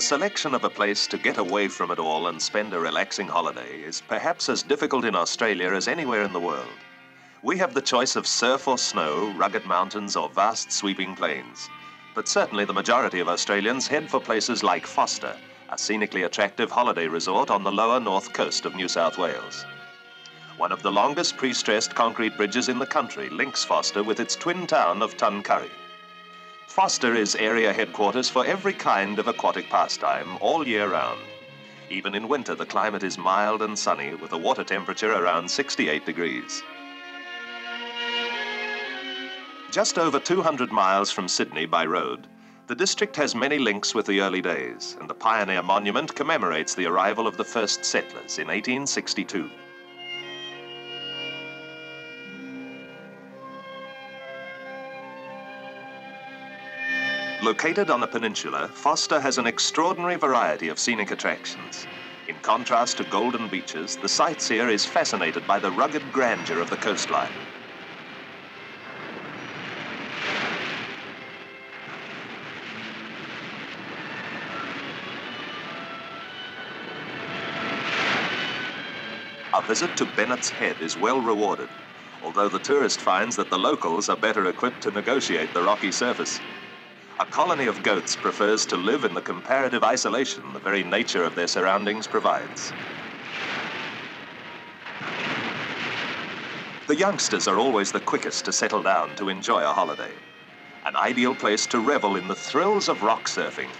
selection of a place to get away from it all and spend a relaxing holiday is perhaps as difficult in Australia as anywhere in the world. We have the choice of surf or snow, rugged mountains or vast sweeping plains. But certainly the majority of Australians head for places like Forster, a scenically attractive holiday resort on the lower north coast of New South Wales. One of the longest pre-stressed concrete bridges in the country links Forster with its twin town of Tuncurry. Forster is area headquarters for every kind of aquatic pastime all year round. Even in winter, the climate is mild and sunny with a water temperature around 68 degrees. Just over 200 miles from Sydney by road, the district has many links with the early days, and the Pioneer Monument commemorates the arrival of the first settlers in 1862. Located on a peninsula, Forster has an extraordinary variety of scenic attractions. In contrast to golden beaches, the sightseer is fascinated by the rugged grandeur of the coastline. A visit to Bennett's Head is well rewarded, although the tourist finds that the locals are better equipped to negotiate the rocky surface. A colony of goats prefers to live in the comparative isolation the very nature of their surroundings provides. The youngsters are always the quickest to settle down to enjoy a holiday. An ideal place to revel in the thrills of rock surfing.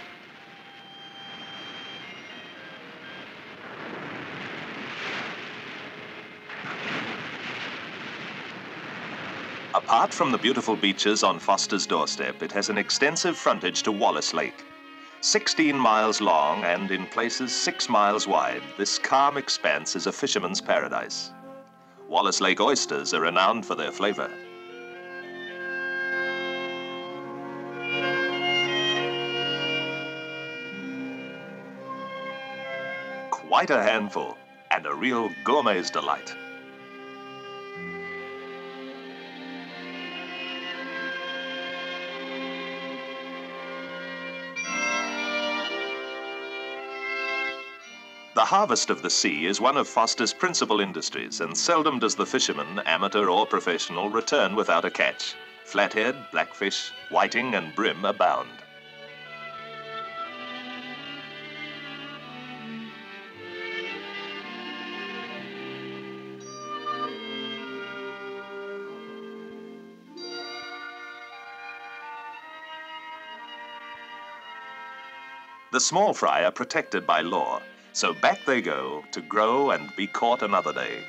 Apart from the beautiful beaches on Forster's doorstep, it has an extensive frontage to Wallis Lake. 16 miles long and in places 6 miles wide, this calm expanse is a fisherman's paradise. Wallis Lake oysters are renowned for their flavor. Quite a handful and a real gourmet's delight. The harvest of the sea is one of Forster's principal industries, and seldom does the fisherman, amateur or professional, return without a catch. Flathead, blackfish, whiting and bream abound. The small fry are protected by law, so back they go to grow and be caught another day.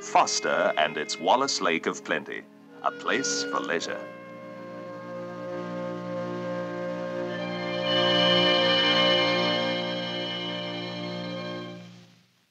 Forster and its Wallis Lake of Plenty, a place for leisure.